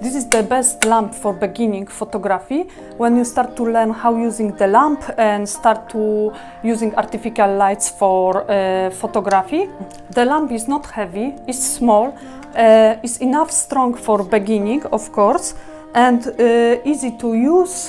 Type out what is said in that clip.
This is the best lamp for beginning photography when you start to learn how using the lamp and start to using artificial lights for uh, photography. The lamp is not heavy, it's small, uh, it's enough strong for beginning of course and uh, easy to use